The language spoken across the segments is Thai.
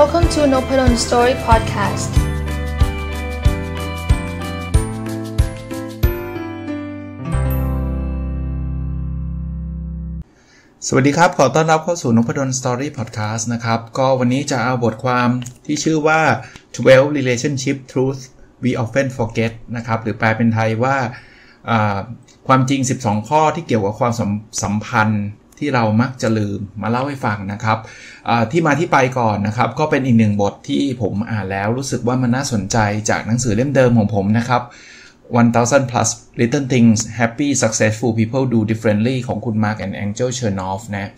Welcome to Nopadon Story Podcast. สวัสดีครับ ขอต้อนรับเข้าสู่นพดลสตอรี่พอดแคสต์นะครับ ก็วันนี้จะเอาบทความที่ชื่อว่า 12 relationship truth we often forget นะครับ หรือแปลเป็นไทยว่า ความจริง 12 ข้อที่เกี่ยวกับความสัมสัมพันธ์ ที่เรามักจะลืมมาเล่าให้ฟังนะครับที่มาที่ไปก่อนนะครับ ก็เป็นอีกหนึ่งบทที่ผมอ่านแล้วรู้สึกว่ามันน่าสนใจจากหนังสือเล่มเดิมของผมนะครับ1000 plus little things happy successful people do differently ของคุณ Mark and Angel Chernoff นะ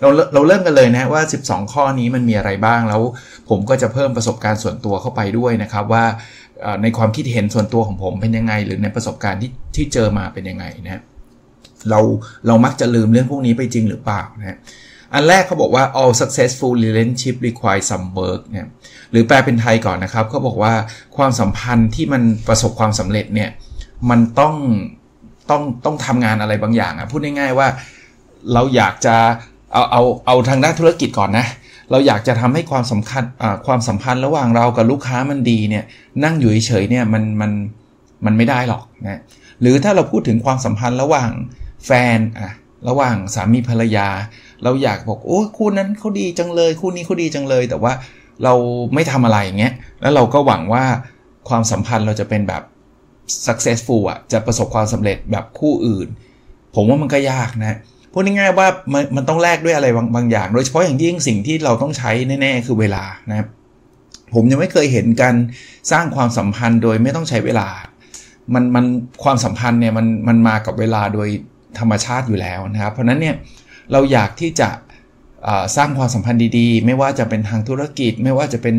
เราเราเริ่มกันเลยนะว่า 12 ข้อนี้มันมีอะไรบ้างแล้วผมก็จะเพิ่มประสบการณ์ส่วนตัวเข้าไปด้วยนะครับว่าในความคิดเห็นส่วนตัวของผมเป็นยังไง หรือในประสบการณ์ที่ที่เจอมาเป็นยังไงนะ เราเรามักจะลืมเรื่องพวกนี้ไปจริงหรือเปล่านะอันแรกเขาบอกว่า all successful relationship require some work เนี่ยหรือแปลเป็นไทยก่อนนะครับเขาบอกว่าความสัมพันธ์ที่มันประสบความสำเร็จเนี่ยมันต้องต้องต้องทำงานอะไรบางอย่างอะพูดง่ายๆว่าเราอยากจะเอาเอาเอาทางด้านธุรกิจก่อนนะ เราอยากจะทำให้ความสำคัญความสัมพันธ์ระหว่างเรากับลูกค้ามันดีเนี่ยนั่งอยู่เฉยๆเนี่ยมันมันมันไม่ได้หรอกนะหรือถ้าเราพูดถึงความสัมพันธ์ระหว่าง แฟนอะระหว่างสามีภรรยา เราอยากบอกโอ้คู่นั้นเขาดีจังเลย คู่นี้เขาดีจังเลย แต่ว่าเราไม่ทำอะไรอย่างเงี้ยแล้วเราก็หวังว่าความสัมพันธ์เราจะเป็นแบบ successful อะจะประสบความสำเร็จแบบคู่อื่น ผมว่ามันก็ยากนะพูดง่ายๆว่ามันมันต้องแลกด้วยอะไรบางบางอย่าง โดยเฉพาะอย่างยิ่งสิ่งที่เราต้องใช้แน่ๆคือเวลานะครับผมยังไม่เคยเห็นการสร้างความสัมพันธ์โดยไม่ต้องใช้เวลา มันมันความสัมพันธ์เนี่ยมันมันมากับเวลาโดย ธรรมชาติอยู่แล้วนะครับ เพราะนั้นเนี่ยเราอยากที่จะสร้างความสัมพันธ์ดีๆ ไม่ว่าจะเป็นทางธุรกิจ ไม่ว่าจะเป็น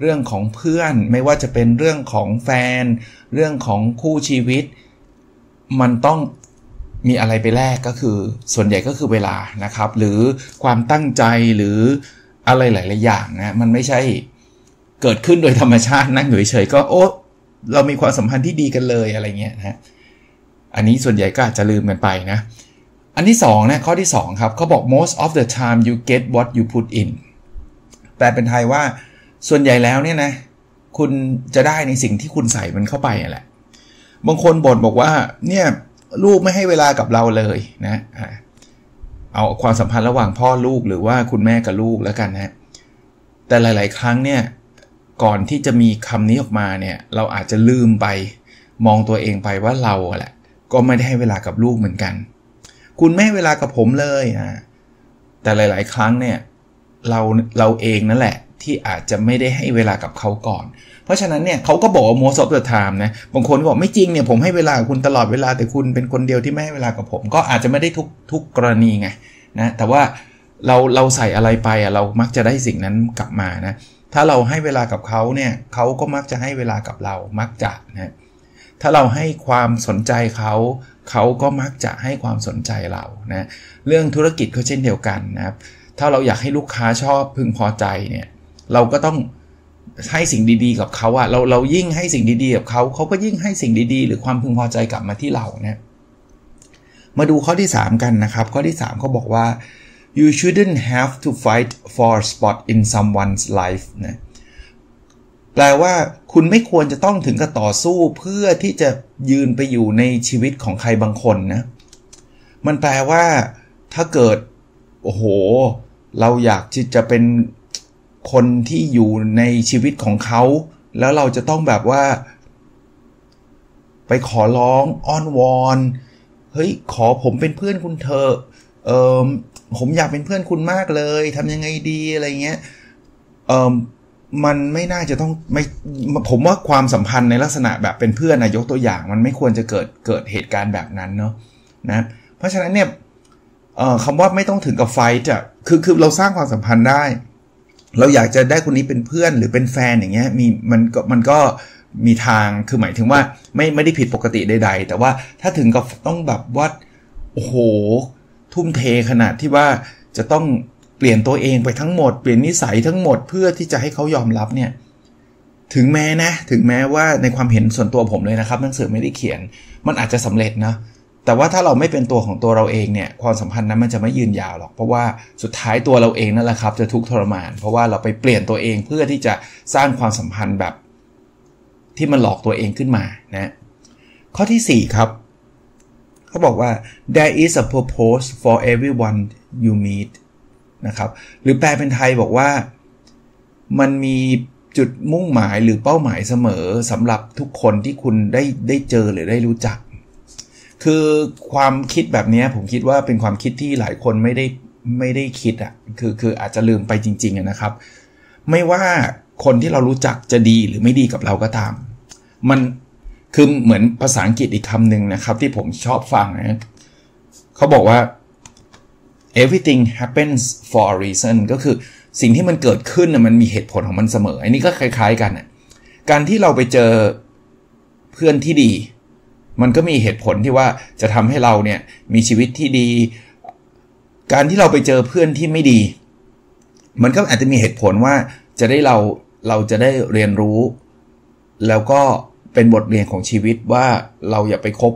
เรื่องของเพื่อน ไม่ว่าจะเป็นเรื่องของแฟน เรื่องของคู่ชีวิต มันต้องมีอะไรไปแลกก็คือ ส่วนใหญ่ก็คือเวลานะครับ หรือความตั้งใจหรืออะไรหลาย ๆ อย่างนะมันไม่ใช่เกิดขึ้นโดยธรรมชาตินั่งอยู่เฉยๆก็โอ้เรามีความสัมพันธ์ที่ดีกันเลยอะไรเงี้ยนะ อันนี้ส่วนใหญ่ก็อาจจะลืมกันไปนะ อันที่2นะข้อที่2ครับเขาบอก most of the time you get what you put in แปลเป็นไทยว่าส่วนใหญ่แล้วเนี่ยนะคุณจะได้ในสิ่งที่คุณใส่มันเข้าไปนั่แหละ บางคนบ่นบอกว่าเนี่ยลูกไม่ให้เวลากับเราเลยนะเอาความสัมพันธ์ระหว่างพ่อลูกหรือว่าคุณแม่กับลูกแล้วกันนะแต่หลาย ๆ ครั้งเนี่ยก่อนที่จะมีคำนี้ออกมาเนี่ยเราอาจจะลืมไปมองตัวเองไปว่าเราแหละ ก็ไม่ได้ให้เวลากับลูกเหมือนกัน คุณไม่ให้เวลากับผมเลยอะแต่หลาย ๆ ครั้งเนี่ยเราเราเองนั่นแหละที่อาจจะไม่ได้ให้เวลากับเขาก่อน เพราะฉะนั้นเนี่ยเขาก็บอกว่า most of the time นะ บางคนบอกไม่จริงเนี่ยผมให้เวลาคุณตลอดเวลาแต่คุณเป็นคนเดียวที่ไม่ให้เวลากับผม ก็อาจจะไม่ได้ทุกทุกกรณีไงนะ แต่ว่าเราเราใส่อะไรไปอะเรามักจะได้สิ่งนั้นกลับมานะ ถ้าเราให้เวลากับเขาเนี่ยเขาก็มักจะให้เวลากับเรามักจะนะ ถ้าเราให้ความสนใจเขาเขาก็มักจะให้ความสนใจเรานะเรื่องธุรกิจก็เช่นเดียวกันนะครับถ้าเราอยากให้ลูกค้าชอบพึงพอใจเนี่ยเราก็ต้องให้สิ่งดีๆ กับเขาอะเราเรายิ่งให้สิ่งดีๆกับเขาเขาก็ยิ่งให้สิ่งดีๆ หรือความพึงพอใจกลับมาที่เรานะมาดูข้อที่ 3 กันนะครับ ข้อที่3เขาบอกว่า you shouldn't have to fight for a spot in someone's life นะ แปลว่าคุณไม่ควรจะต้องถึงกับต่อสู้เพื่อที่จะยืนไปอยู่ในชีวิตของใครบางคนนะ มันแปลว่าถ้าเกิด โอ้โห เราอยากที่จะเป็นคนที่อยู่ในชีวิตของเขา แล้วเราจะต้องแบบว่า ไปขอร้องอ้อนวอนเฮ้ยขอผมเป็นเพื่อนคุณเถอะเออผมอยากเป็นเพื่อนคุณมากเลยทำยังไงดีอะไรเงี้ยเออ มันไม่น่าจะต้องไม่ผมว่าความสัมพันธ์ในลักษณะแบบเป็นเพื่อนนะยกตัวอย่าง มันไม่ควรจะเกิดเกิดเหตุการณ์แบบนั้นเนาะนะเพราะฉะนั้นเนี่ยคำว่าไม่ต้องถึงกับไฟจะคือคือเราสร้างความสัมพันธ์ได้ เราอยากจะได้คนนี้เป็นเพื่อนหรือเป็นแฟนอย่างเงี้ยมีมันก็มันก็มีทางคือหมายถึงว่าไม่ไม่ได้ผิดปกติใด ๆ แต่ว่าถ้าถึงกับต้องแบบว่าโอ้โห ทุ่มเทขนาดที่ว่าจะต้อง เปลี่ยนตัวเองไปทั้งหมดเปลี่ยนนิสัยทั้งหมดเพื่อที่จะให้เขายอมรับเนี่ยถึงแม้นะถึงแม้ว่าในความเห็นส่วนตัวผมเลยนะครับหนังสือไม่ได้เขียน มันอาจจะสำเร็จนะแต่ว่าถ้าเราไม่เป็นตัวของตัวเราเองเนี่ยความสัมพันธ์นั้นมันจะไม่ยืนยาวหรอก เพราะว่าสุดท้ายตัวเราเองนั่นแหละครับ จะทุกข์ทรมาน เพราะว่าเราไปเปลี่ยนตัวเองเพื่อที่จะสร้างความสัมพันธ์แบบ ที่มันหลอกตัวเองขึ้นมานะข้อที่ 4 ครับ เขาบอกว่า there is a purpose for everyone you meet นะครับ หรือแปลเป็นไทยบอกว่ามันมีจุดมุ่งหมายหรือเป้าหมายเสมอสำหรับทุกคนที่คุณได้ได้เจอหรือได้รู้จัก คือความคิดแบบนี้ผมคิดว่าเป็นความคิดที่หลายคนไม่ได้ไม่ได้คิดอะ่ะคือคืออาจจะลืมไปจริงๆนะครับ ไม่ว่าคนที่เรารู้จักจะดีหรือไม่ดีกับเราก็ตาม มันคือเหมือนภาษาอังกฤษอีกคำหนึ่งนะครับ ที่ผมชอบฟังนะเขาบอกว่า everything happens for a reason ก็คือสิ่งที่มันเกิดขึ้นมันมีเหตุผลของมันเสมอ อันนี้ก็คล้าย ๆ กันการที่เราไปเจอเพื่อนที่ดี มันก็มีเหตุผลที่ว่าจะทำให้เราเนี่ยมีชีวิตที่ดี การที่เราไปเจอเพื่อนที่ไม่ดี มันก็อาจจะมีเหตุผลว่าจะได้เราเราจะได้เรียนรู้ แล้วก็เป็นบทเรียนของชีวิตว่าเราอย่าไปคบ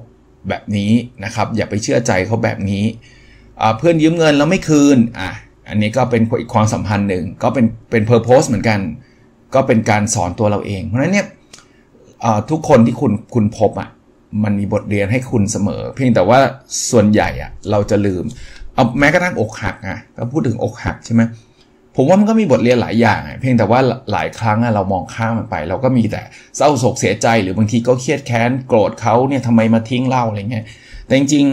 แบบนี้นะครับ อย่าไปเชื่อใจเขาแบบนี้ เพื่อนยืมเงินแล้วไม่คืนอะอันนี้ก็เป็นอีกความสัมพันธ์หนึ่งก็เป็นเป็นเพอร์โพสเหมือนกัน ก็เป็นการสอนตัวเราเอง เพราะฉะนั้นเนี่ยทุกคนที่คุณคุณพบอะมันมีบทเรียนให้คุณเสมอ เพียงแต่ว่าส่วนใหญ่อะเราจะลืมเอาแม้กระทั่งอกหักอะก็พูดถึงอกหักใช่ไหมผมว่ามันก็มีบทเรียนหลายอย่าง เพียงแต่ว่าหลายครั้งเรามองข้ามมันไป เราก็มีแต่เศร้าโศกเสียใจหรือบางทีก็เครียดแค้นโกรธเขาเนี่ยทำไมมาทิ้งเราอะไรเงี้ยแต่จริง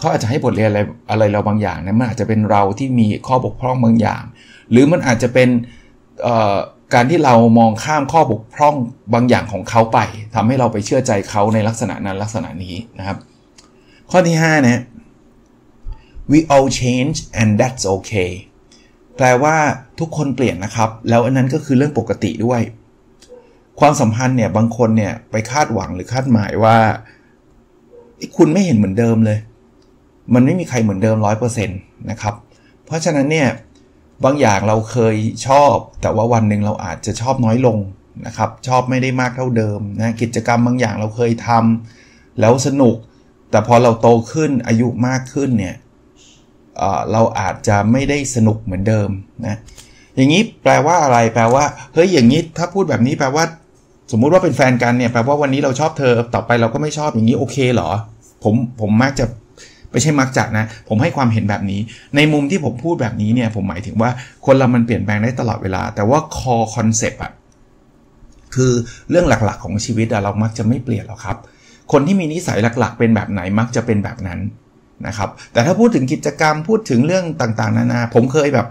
เขาอาจจะให้บทเรียนอะไรอะไรเราบางอย่างนะมันอาจจะเป็นเราที่มีข้อบกพร่องบางอย่าง หรือมันอาจจะเป็นการที่เรามองข้ามข้อบกพร่องบางอย่างของเขาไปทำให้เราไปเชื่อใจเขาในลักษณะนั้นลักษณะนี้นะครับ ข้อที่5นะ we all change and that's okay แปลว่าทุกคนเปลี่ยนนะครับ แล้วอันนั้นก็คือเรื่องปกติด้วย ความสัมพันธ์เนี่ยบางคนเนี่ยไปคาดหวังหรือคาดหมายว่า คุณไม่เห็นเหมือนเดิมเลย มันไม่มีใครเหมือนเดิมร้อยเปอร์เซ็นต์นะครับ เพราะฉะนั้นเนี่ยบางอย่างเราเคยชอบ แต่ว่าวันหนึ่งเราอาจจะชอบน้อยลงนะครับชอบไม่ได้มากเท่าเดิมนะกิจกรรมบางอย่างเราเคยทำแล้วสนุก แต่พอเราโตขึ้นอายุมากขึ้นเนี่ยเเราอาจจะไม่ได้สนุกเหมือนเดิมนะอย่างนี้แปลว่าอะไรแปลว่าเฮ้ยอย่างนี้ถ้าพูดแบบนี้แปลว่า สมมุติว่าเป็นแฟนกันเนี่ยแปลว่าวันนี้เราชอบเธอต่อไปเราก็ไม่ชอบอย่างนี้โอเคเหรอผมผมมักจะ ไม่ใช่มักจะนะ ผมให้ความเห็นแบบนี้ ในมุมที่ผมพูดแบบนี้เนี่ย ผมหมายถึงว่าคนเรามันเปลี่ยนแปลงได้ตลอดเวลา แต่ว่าคอคอนเซปต์อะคือเรื่องหลักๆของชีวิตอะเรามักจะไม่เปลี่ยนหรอกครับ คนที่มีนิสัยหลักๆ เป็นแบบไหนมักจะเป็นแบบนั้นนะครับ แต่ถ้าพูดถึงกิจกรรมพูดถึงเรื่องต่างๆ นานา ผมเคยแบบ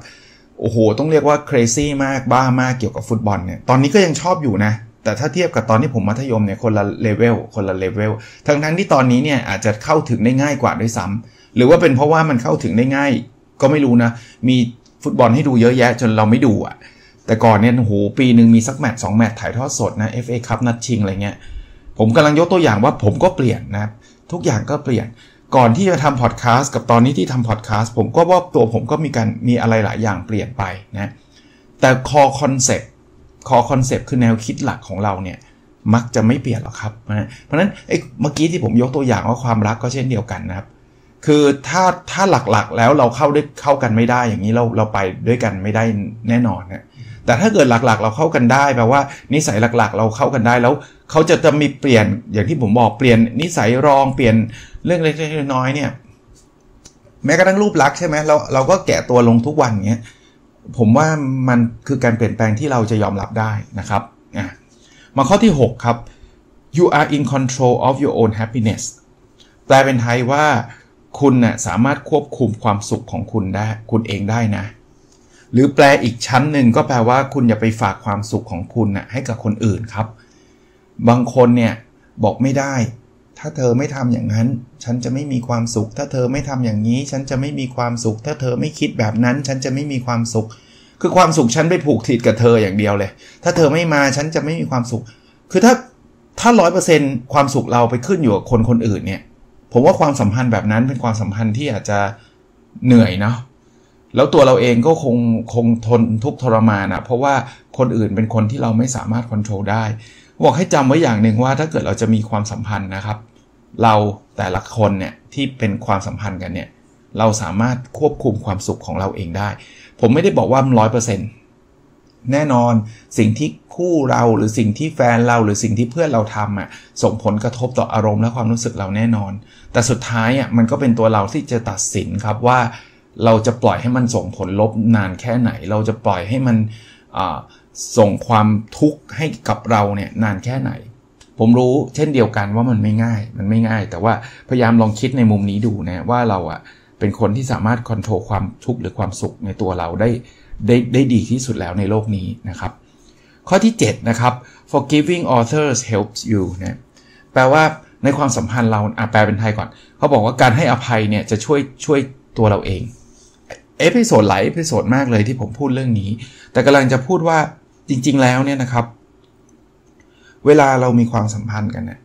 โอ้โห ต้องเรียกว่า crazy มากบ้ามากเกี่ยวกับฟุตบอลเนี่ย ตอนนี้ก็ยังชอบอยู่นะ แต่ถ้าเทียบกับตอนที่ผมมัธยมเนี่ยคนละเลเวลคนละเลเวลทั้งทั้งที่ตอนนี้เนี่ยอาจจะเข้าถึงได้ง่ายกว่าด้วยซ้ำหรือว่าเป็นเพราะว่ามันเข้าถึงได้ง่าย ก็ไม่รู้นะ มีฟุตบอลให้ดูเยอะแยะจนเราไม่ดูอะ่ะ แต่ก่อนเนี่ยโหปีหนึ่งมีสักแมตช์สองแมตช์ถ่ายทอดสดนะ FA คัพนัดชิงอะไรเงี้ยผมกำลังยกตัวอย่างว่าผมก็เปลี่ยนนะทุกอย่างก็เปลี่ยนก่อนที่จะทำพอดแคสต์กับตอนนี้ที่ทำพอดแคสต์ผมก็ว่าตัวผมก็มีการมีอะไรหลายอย่างเปลี่ยนไปนะแต่คอ concept คอ concept คือแนวคิดหลักของเราเนี่ยมักจะไม่เปลี่ยนหรอกครับเพราะฉะนั้นเมื่อกี้ที่ผมยกตัวอย่างว่าความรักก็เช่นเดียวกันนะครับ คือถ้าถ้าหลักๆแล้วเราเข้าได้เข้ากันไม่ได้อย่างนี้เราเราไปด้วยกันไม่ได้แน่นอนนะแต่ถ้าเกิดหลักๆ เราเข้ากันได้แปลว่านิสัยหลักๆ เราเข้ากันได้แล้วเขาจะจะมีเปลี่ยนอย่างที่ผมบอกเปลี่ยนนิสัยรองเปลี่ยนเรื่องเล็กๆน้อยๆเนี่ยแม้กระทั่งรูปลักษณ์ใช่ไหมเราเราก็แก่ตัวลงทุกวันเงี้ย ผมว่ามันคือการเปลี่ยนแปลงที่เราจะยอมรับได้นะครับมาข้อที่ 6 ครับ you are in control of your own happiness แปลเป็นไทยว่าคุณนะ่ะสามารถควบคุมความสุขของคุณได้ คุณเองได้นะ หรือแปลอีกชั้นหนึ่งก็แปลว่าคุณอย่าไปฝากความสุขของคุณนะ่ะให้กับคนอื่นครับ บางคนเนี่ยบอกไม่ได้ ถ้าเธอไม่ทำอย่างนั้น ฉันจะไม่มีความสุข ถ้าเธอไม่ทำอย่างนี้ ฉันจะไม่มีความสุข ถ้าเธอไม่คิดแบบนั้น ฉันจะไม่มีความสุข คือความสุขฉันไปผูกติดกับเธออย่างเดียวเลย ถ้าเธอไม่มาฉันจะไม่มีความสุข คือถ้าถ้าร้อยเปอร์เซ็นความสุขเราไปขึ้นอยู่กับคนคนอื่นเนี่ย ผมว่าความสัมพันธ์แบบนั้นเป็นความสัมพันธ์ที่อาจจะเหนื่อยเนาะแล้วตัวเราเองก็คงคงทนทุกทรมานอะ่ะเพราะว่าคนอื่นเป็นคนที่เราไม่สามารถควบคุมได้ บอกให้จำไว้อย่างหนึ่งว่าถ้าเกิดเราจะมีความสัมพันธ์นะครับ เราแต่ละคนเนี่ยที่เป็นความสัมพันธ์กันเนี่ยเราสามารถควบคุมความสุขของเราเองได้ ผมไม่ได้บอกว่าร้อยเปอร์เซ็นต์แน่นอนสิ่งที่คู่เราหรือสิ่งที่แฟนเราหรือสิ่งที่เพื่อนเราทำอะส่งผลกระทบต่ออารมณ์และความรู้สึกเราแน่นอน แต่สุดท้ายอะมันก็เป็นตัวเราที่จะตัดสินครับว่า เราจะปล่อยให้มันส่งผลลบนานแค่ไหน เราจะปล่อยให้มัน ส่งความทุกข์ให้กับเราเนี่ยนานแค่ไหน ผมรู้เช่นเดียวกันว่ามันไม่ง่าย มันไม่ง่าย แต่ว่าพยายามลองคิดในมุมนี้ดูนะว่าเราอะเป็นคนที่สามารถควบคุมความทุกข์หรือความสุขในตัวเราได้ได้ได้ดีที่สุดแล้วในโลกนี้นะครับ ข้อที่ 7 นะครับ forgiving others helps you นะแปลว่าในความสัมพันธ์เราอะแปลเป็นไทยก่อน เขาบอกว่าการให้อภัยเนี่ยจะช่วยช่วยตัวเราเอง episode หลาย episode มากเลยที่ผมพูดเรื่องนี้ แต่กำลังจะพูดว่าจริง ๆ แล้วเนี่ยนะครับ เวลาเรามีความสัมพันธ์กันเนี่ย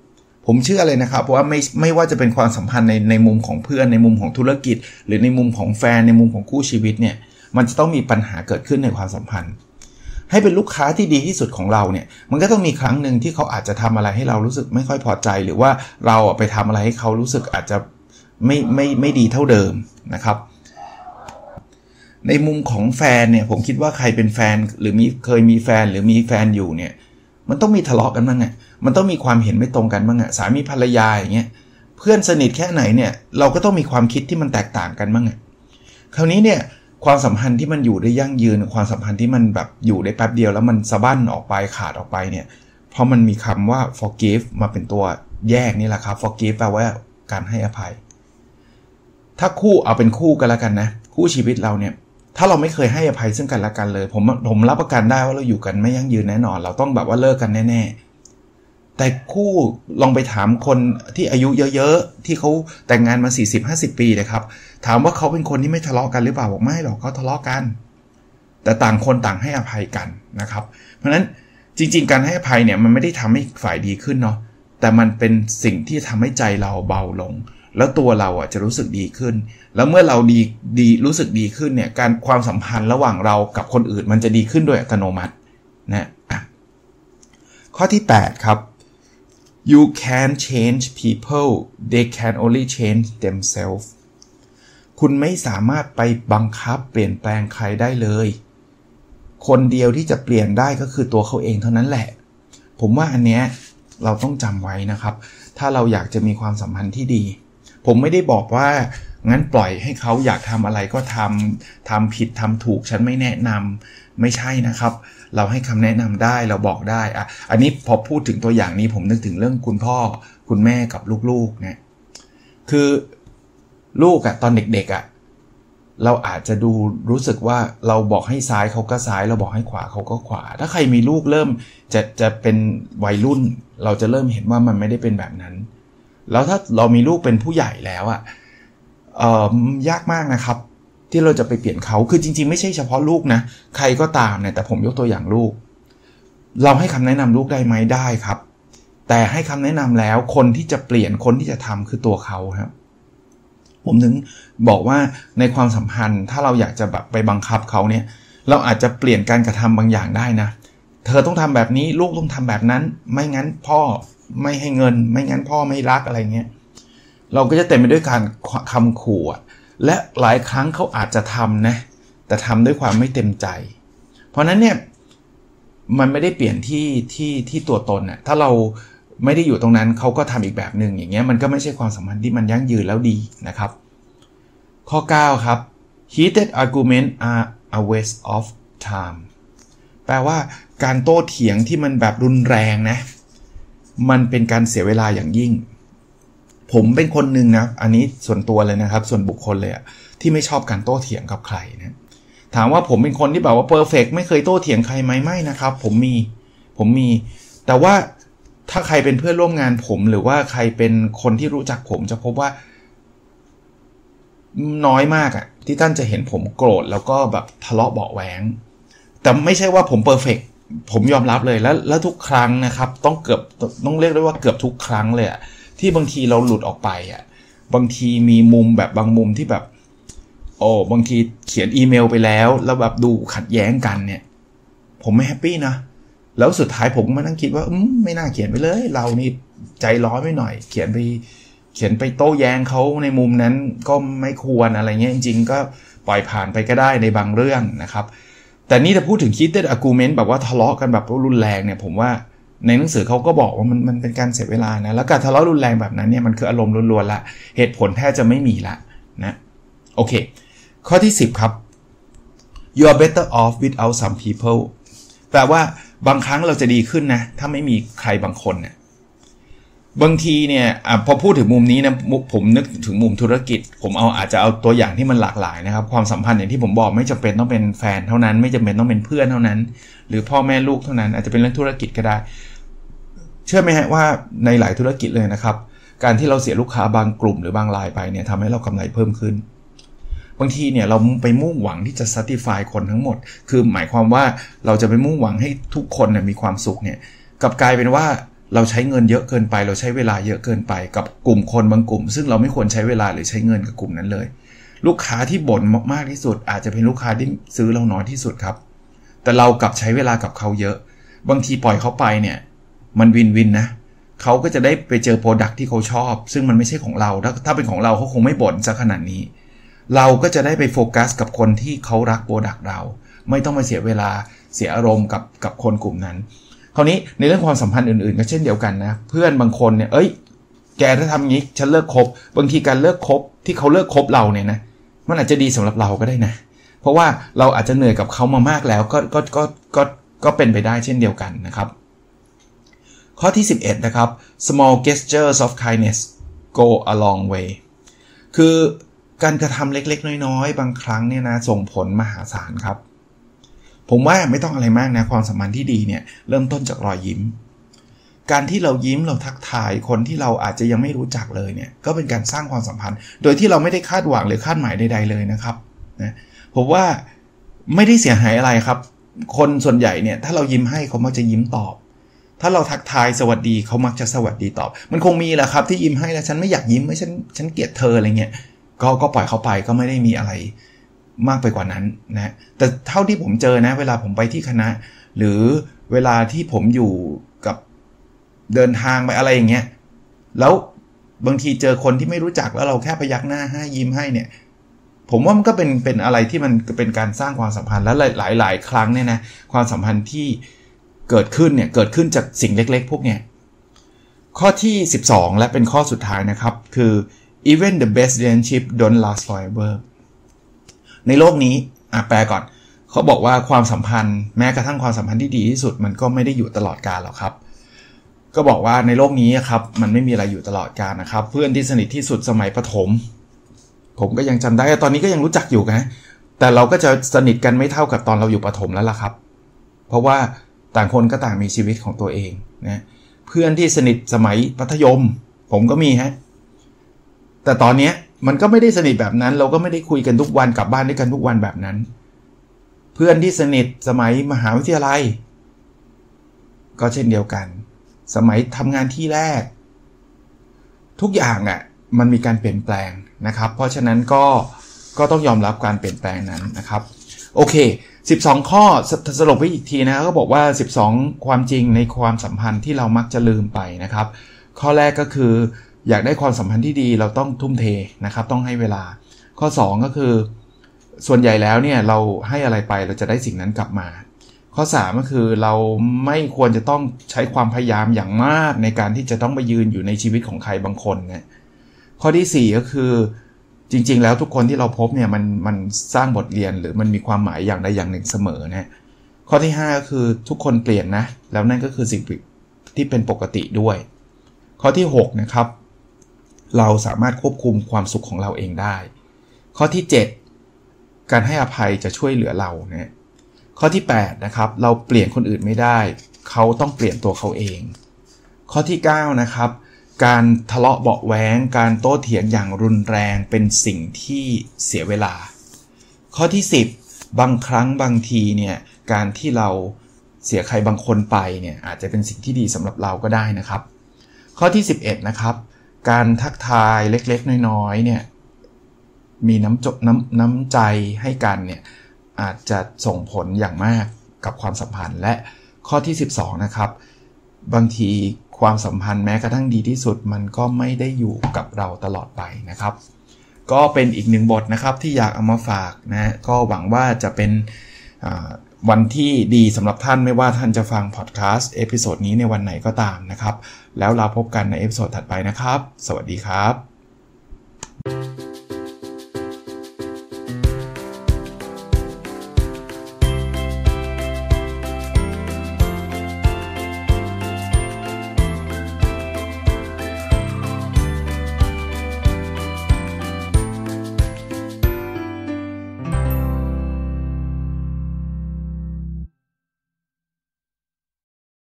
ผมเชื่อเลยนะครับว่าไม่ไม่ว่าจะเป็นความสัมพันธ์ในในมุมของเพื่อนในมุมของธุรกิจ หรือในมุมของแฟนในมุมของคู่ชีวิตเนี่ยมันจะต้องมีปัญหาเกิดขึ้นในความสัมพันธ์ ให้เป็นลูกค้าที่ดีที่สุดของเราเนี่ยมันก็ต้องมีครั้งหนึ่งที่เขาอาจจะทำอะไรให้เรารู้สึกไม่ค่อยพอใจ หรือว่าเราไปทำอะไรให้เขารู้สึกอาจจะไม่ไม่ไม่ดีเท่าเดิมนะครับ ในมุมของแฟนเนี่ยผมคิดว่าใครเป็นแฟนหรือมีเคยมีแฟนหรือมีแฟนอยู่เนี่ย มันต้องมีทะเลาะกันบ้างไงมันต้องมีความเห็นไม่ตรงกันบ้างอะสามีภรรยาอย่างเงี้ยเพื่อนสนิทแค่ไหนเนี่ยเราก็ต้องมีความคิดที่มันแตกต่างกันบ้างอะคราวนี้เนี่ยความสัมพันธ์ที่มันอยู่ได้ยั่งยืนความสัมพันธ์ที่มันแบบอยู่ได้แป๊บเดียวแล้วมันสะบั้นออกไปขาดออกไปเนี่ยเพราะมันมีคำว่า forgive มาเป็นตัวแยกนี่แหละครับ forgive แปลว่าการให้อภัย ถ้าคู่เอาเป็นคู่กันแล้วกันนะ คู่ชีวิตเราเนี่ย ถ้าเราไม่เคยให้อภัยซึ่งกันและกันเลย ผมผมรับประกันได้ว่าเราอยู่กันไม่ยั่งยืนแน่นอน เราต้องแบบว่าเลิกกันแน่ ๆ แต่คู่ลองไปถามคนที่อายุเยอะๆ ที่เขาแต่งงานมา 40-50 ปีนะครับ ถามว่าเขาเป็นคนที่ไม่ทะเลาะกันหรือเปล่าบอกไม่หรอกเขาทะเลาะกัน แต่ต่างคนต่างให้อภัยกันนะครับ เพราะฉะนั้นจริง ๆ การให้อภัยเนี่ยมันไม่ได้ทำให้ฝ่ายดีขึ้นเนาะแต่มันเป็นสิ่งที่ทำให้ใจเราเบาลง แล้วตัวเราอะจะรู้สึกดีขึ้น แล้วเมื่อเราดีดีรู้สึกดีขึ้นเนี่ยการความสัมพันธ์ระหว่างเรากับคนอื่น มันจะดีขึ้นโดยอัตโนมัตินะข้อที่ 8 ครับ you can change people they can only change themselves คุณไม่สามารถไปบังคับเปลี่ยนแปลงใครได้เลย คนเดียวที่จะเปลี่ยนได้ก็คือตัวเขาเองเท่านั้นแหละ ผมว่าอันเนี้ยเราต้องจำไว้นะครับ ถ้าเราอยากจะมีความสัมพันธ์ที่ดี ผมไม่ได้บอกว่างั้นปล่อยให้เขาอยากทำอะไรก็ทำทำผิดทำถูกฉันไม่แนะนำไม่ใช่นะครับ เราให้คำแนะนำได้เราบอกได้อะอันนี้พอพูดถึงตัวอย่างนี้ผมนึกถึงเรื่องคุณพ่อคุณแม่กับลูกๆเนี่ยคือลูกอะตอนเด็กๆอะเราอาจจะดูรู้สึกว่าเราบอกให้ซ้ายเขาก็ซ้าย เราบอกให้ขวาเขาก็ขวา ถ้าใครมีลูกเริ่มจะจะเป็นวัยรุ่น เราจะเริ่มเห็นว่ามันไม่ได้เป็นแบบนั้น แล้วถ้าเรามีลูกเป็นผู้ใหญ่แล้วอะเอ่อยากมากนะครับ ที่เราจะไปเปลี่ยนเขาคือจริง ๆ ไม่ใช่เฉพาะลูกนะ ใครก็ตามเนี่ยแต่ผมยกตัวอย่างลูก เราให้คำแนะนำลูกได้ไหมได้ครับ แต่ให้คำแนะนำแล้วคนที่จะเปลี่ยนคนที่จะทำคือตัวเขาครับผมถึงบอกว่าในความสัมพันธ์ถ้าเราอยากจะแบบไปบังคับเขาเนี่ย เราอาจจะเปลี่ยนการกระทำบางอย่างได้นะ เธอต้องทำแบบนี้ลูกต้องทำแบบนั้น ไม่งั้นพ่อ ไม่ให้เงิน ไม่งั้นพ่อไม่รักอะไรเงี้ยเราก็จะเต็มไปด้วยการคำขู่และหลายครั้งเขาอาจจะทำนะแต่ทำด้วยความไม่เต็มใจ เพราะนั้นเนี่ยมันไม่ได้เปลี่ยนที่ที่ที่ตัวตนน่ะถ้าเราไม่ได้อยู่ตรงนั้นเขาก็ทำอีกแบบหนึ่งอย่างเงี้ยมันก็ไม่ใช่ความสัมพันธ์ที่มันยั่งยืนแล้วดีนะครับ ข้อ 9 ครับ heated argument are a waste of time แปลว่าการโต้เถียงที่มันแบบรุนแรงนะ มันเป็นการเสียเวลาอย่างยิ่ง ผมเป็นคนหนึ่งนะ อันนี้ส่วนตัวเลยนะครับ ส่วนบุคคลเลยอะที่ไม่ชอบการโต้เถียงกับใครนะถามว่าผมเป็นคนที่แบบว่าเพอร์เฟกไม่เคยโต้เถียงใครไหมไม่นะครับ ผมมีผมมี แต่ว่าถ้าใครเป็นเพื่อนร่วมงานผม หรือว่าใครเป็นคนที่รู้จักผมจะพบว่า น้อยมากอะที่ท่านจะเห็นผมโกรธแล้วก็แบบทะเลาะเบาแหวงแต่ไม่ใช่ว่าผม perfect ผมยอมรับเลยแล้วแล้วทุกครั้งนะครับ ต้องเกือบต้องเรียกได้ว่าเกือบทุกครั้งเลยอะที่บางทีเราหลุดออกไปอะบางทีมีมุมแบบบางมุมที่แบบ โอ้บางทีเขียนอีเมลไปแล้ว แล้วแบบดูขัดแย้งกันเนี่ย ผมไม่ happy นะแล้วสุดท้ายผมมานั่งคิดว่าอืมไม่น่าเขียนไปเลย เรานี่ใจร้อนไปหน่อย เขียนไป เขียนไปโต้แย้งเขาในมุมนั้นก็ไม่ควรอะไรเงี้ยจริง ๆ ก็ปล่อยผ่านไปก็ได้ในบางเรื่องนะครับ แต่นี่ถ้าพูดถึงคิดเตอร์อากูเมนต์แบบว่าทะเลาะกันแบบรุนแรงเนี่ยผมว่าในหนังสือเขาก็บอกว่ามันมันเป็นการเสียเวลานะ แล้วการทะเลาะรุนแรงแบบนั้นเนี่ยมันคืออารมณ์ล้วนๆละ เหตุผลแทบจะไม่มีละนะโอเค ข้อที่ 10 ครับ you are better off without some people แปลว่าบางครั้งเราจะดีขึ้นนะ ถ้าไม่มีใครบางคนเนี่ย บางทีเนี่ยอพอพูดถึงมุมนี้นะผมนึกถึงมุมธุรกิจ ผมเอาอาจจะเอาตัวอย่างที่มันหลากหลายนะครับ ความสัมพันธ์อย่างที่ผมบอกไม่จำเป็นต้องเป็นแฟนเท่านั้น ไม่จำเป็นต้องเป็นเพื่อนเท่านั้น หรือพ่อแม่ลูกเท่านั้น อาจจะเป็นเรื่องธุรกิจก็ได้ เชื่อไหมฮะว่าในหลายธุรกิจเลยนะครับ การที่เราเสียลูกค้าบางกลุ่มหรือบางรายไปเนี่ยทำให้เรากำไรเพิ่มขึ้น บางทีเนี่ยเราไปมุ่งหวังที่จะ satisfy คนทั้งหมด คือหมายความว่าเราจะไปมุ่งหวังให้ทุกคนเนี่ยมีความสุขเนี่ยกับกลายเป็นว่า เราใช้เงินเยอะเกินไป เราใช้เวลาเยอะเกินไปกับกลุ่มคนบางกลุ่ม ซึ่งเราไม่ควรใช้เวลาหรือใช้เงินกับกลุ่มนั้นเลย ลูกค้าที่บ่นมากที่สุด อาจจะเป็นลูกค้าที่ซื้อเราน้อยที่สุดครับ แต่เรากลับใช้เวลากับเขาเยอะ บางทีปล่อยเขาไปเนี่ยมัน win-win นะเขาก็จะได้ไปเจอ product ที่เขาชอบ ซึ่งมันไม่ใช่ของเรา ถ้าถ้าเป็นของเราเขาคงไม่บ่นซะขนาดนี้ เราก็จะได้ไปโฟกัสกับคนที่เขารัก product เรา ไม่ต้องมาเสียเวลาเสียอารมณ์กับกับคนกลุ่มนั้น คราวนี้ในเรื่องความสัมพันธ์อื่นๆ ก็เช่นเดียวกันนะ เพื่อนบางคนเนี่ย เอ้ย แกถ้าทำงี้ฉันเลิกคบบางทีการเลิกคบที่เขาเลิกคบเราเนี่ยนะ มันอาจจะดีสำหรับเราก็ได้นะ เพราะว่าเราอาจจะเหนื่อยกับเขามามากแล้วก็ก็ก็ก็ก็เป็นไปได้เช่นเดียวกันนะครับ ข้อที่ 11 นะครับ small gestures of kindness go a long way คือการกระทำเล็กๆ น้อยๆ บางครั้งเนี่ยนะส่งผลมหาศาลครับ ผมว่าไม่ต้องอะไรมากนะความสัมพันธ์ที่ดีเนี่ยเริ่มต้นจากรอยยิ้ม การที่เรายิ้มเราทักทายคนที่เราอาจจะยังไม่รู้จักเลยเนี่ยก็เป็นการสร้างความสัมพันธ์ โดยที่เราไม่ได้คาดหวังหรือคาดหมายใด ๆเลยนะครับนะผมว่าไม่ได้เสียหายอะไรครับ คนส่วนใหญ่เนี่ยถ้าเรายิ้มให้เขามักจะยิ้มตอบ ถ้าเราทักทายสวัสดีเขามักจะสวัสดีตอบ มันคงมีแหละครับที่ยิ้มให้แล้วฉันไม่อยากยิ้มไม่ฉันฉันเกลียดเธออะไรเงี้ยก็ก็ปล่อยเขาไปก็ไม่ได้มีอะไร มากไปกว่านั้นนะแต่เท่าที่ผมเจอนะ เวลาผมไปที่คณะ หรือเวลาที่ผมอยู่กับเดินทางไปอะไรอย่างเงี้ยแล้วบางทีเจอคนที่ไม่รู้จักแล้วเราแค่พยักหน้าให้ยิ้มให้เนี่ย ผมว่ามันก็เป็นเป็นอะไรที่มันเป็นการสร้างความสัมพันธ์และหลายหลายครั้งเนี่ยนะความสัมพันธ์ที่เกิดขึ้นเนี่ยเกิดขึ้นจากสิ่งเล็ก ๆ พวกเนี้ยข้อที่ 12 และเป็นข้อสุดท้ายนะครับ คือ even the best relationship don't last forever ในโลกนี้อะแปลก่อน เขาบอกว่าความสัมพันธ์แม้กระทั่งความสัมพันธ์ที่ดีที่สุดมันก็ไม่ได้อยู่ตลอดกาลหรอกครับ ก็บอกว่าในโลกนี้ครับมันไม่มีอะไรอยู่ตลอดกาลนะครับ เพื่อนที่สนิทที่สุดสมัยประถม ผมก็ยังจำได้ตอนนี้ก็ยังรู้จักอยู่นะแต่เราก็จะสนิทกันไม่เท่ากับตอนเราอยู่ประถมแล้วล่ะครับ เพราะว่าต่างคนก็ต่างมีชีวิตของตัวเองนะเพื่อนที่สนิทสมัยมัธยม ผมก็มีฮะแต่ตอนเนี้ยมันก็ไม่ได้สนิทแบบนั้น เราก็ไม่ได้คุยกันทุกวันกลับบ้านด้วยกันทุกวันแบบนั้น เพื่อนที่สนิทสมัยมหาวิทยาลัย ก็เช่นเดียวกัน สมัยทำงานที่แรก ทุกอย่างอะ่ะมันมีการเปลี่ยนแปลงนะครับ เพราะฉะนั้นก็ก็ต้องยอมรับการเปลี่ยนแปลงนั้นนะครับ โอเค 12 ข้อสรุปไว้อีกทีนะก็บอกว่า 12 ความจริงในความสัมพันธ์ที่เรามักจะลืมไปนะครับ ข้อแรกก็คือ อยากได้ความสัมพันธ์ที่ดีเราต้องทุ่มเทนะครับ ต้องให้เวลา ข้อ 2 ก็คือ ส่วนใหญ่แล้วเนี่ยเราให้อะไรไปเราจะได้สิ่งนั้นกลับมา ข้อ 3 ก็คือเราไม่ควรจะต้องใช้ความพยายามอย่างมากในการที่จะต้องไปยืนอยู่ในชีวิตของใครบางคนเนี่ยข้อที่ 4 ก็คือจริง ๆ แล้วทุกคนที่เราพบเนี่ยมันมันสร้างบทเรียนหรือมันมีความหมายอย่างใดอย่างหนึ่งเสมอนะข้อที่ 5 ก็คือทุกคนเปลี่ยนนะ แล้วนั่นก็คือสิ่งที่เป็นปกติด้วย ข้อที่ 6 นะครับ เราสามารถควบคุมความสุขของเราเองได้ ข้อที่ 7 การให้อภัยจะช่วยเหลือเรานะข้อที่8นะครับเราเปลี่ยนคนอื่นไม่ได้ เขาต้องเปลี่ยนตัวเขาเอง ข้อที่ 9 นะครับ การทะเลาะเบาแหวงการโต้เถียงอย่างรุนแรงเป็นสิ่งที่เสียเวลา ข้อที่ 10 บางครั้งบางทีเนี่ยการที่เราเสียใครบางคนไปเนี่ยอาจจะเป็นสิ่งที่ดีสำหรับเราก็ได้นะครับ ข้อที่ 11นะครับ การทักทายเล็กๆ น้อยๆเนี่ยมีน้ำจบน้ำน้ำใจให้กันเนี่ยอาจจะส่งผลอย่างมากกับความสัมพันธ์และข้อที่ 12 นะครับ บางทีความสัมพันธ์แม้กระทั่งดีที่สุดมันก็ไม่ได้อยู่กับเราตลอดไปนะครับ ก็เป็นอีกหนึ่งบทนะครับที่อยากเอามาฝากนะก็หวังว่าจะเป็น วันที่ดีสำหรับท่านไม่ว่าท่านจะฟัง podcast episode นี้ในวันไหนก็ตามนะครับ แล้วเราพบกันใน episode ถัดไปนะครับ สวัสดีครับ